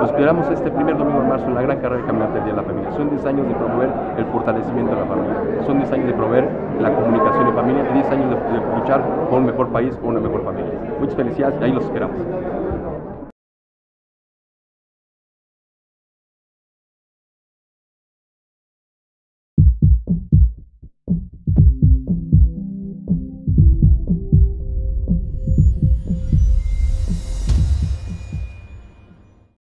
Los esperamos este primer domingo de marzo en la gran carrera de caminata del Día de la Familia. Son 10 años de promover el fortalecimiento de la familia. Son 10 años de promover la comunicación en familia y 10 años de, de luchar por un mejor país, por una mejor familia. Muchas felicidades y ahí los esperamos.